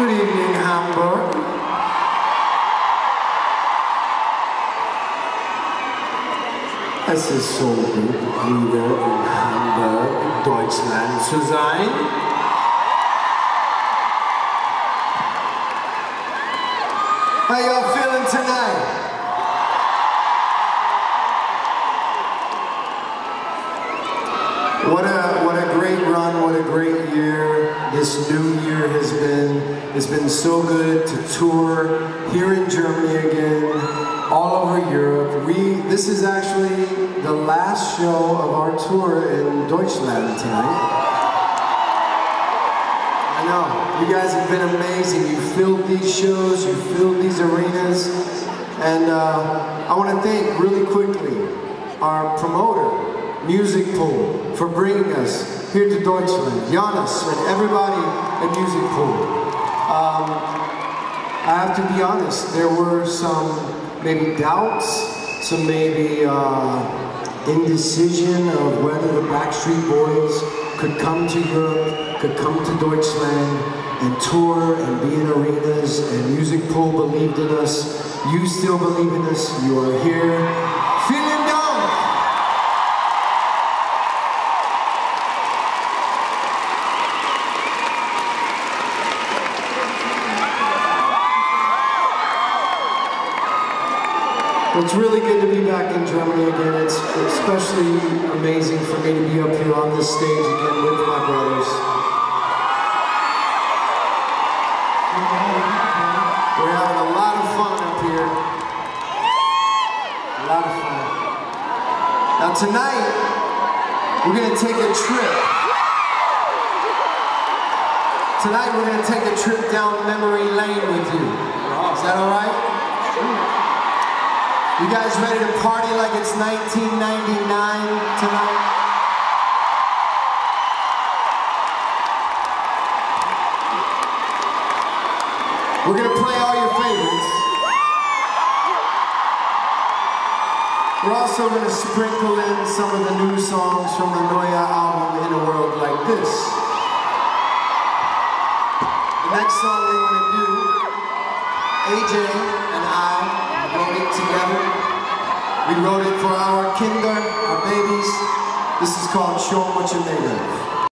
Good evening, Hamburg. Es ist so gut, wieder in Hamburg, Deutschland zu sein. How y'all feeling tonight? What a what a great run, what a great year this new year has been. It's been so good to tour here in Germany again, all over Europe. We this is actually the last show of our tour in Deutschland tonight. I know, you guys have been amazing. You filled these shows, you filled these arenas, and uh, I want to thank really quickly our promoter, Music Pool for bringing us here to Deutschland. Jonas and everybody at Music Pool. Um, I have to be honest, there were some maybe doubts, some maybe uh, indecision of whether the Backstreet Boys could come to Europe, could come to Deutschland and tour and be in arenas and Music Pool believed in us. You still believe in us. You are here. It's really good to be back in Germany again. It's especially amazing for me to be up here on this stage again with my brothers. We're having a lot of fun up here. A lot of fun. Now tonight, we're to take a trip. Tonight we're going to take a trip down memory lane with you. Is that all right? You guys ready to party like it's 1999 tonight? We're gonna play all your favorites. We're also gonna sprinkle in some of the new songs from the Noya album, In a World Like This. The next song we wanna do, AJ and I wrote it together. We wrote it for our kinder, our babies. This is called Show What You're Made Of.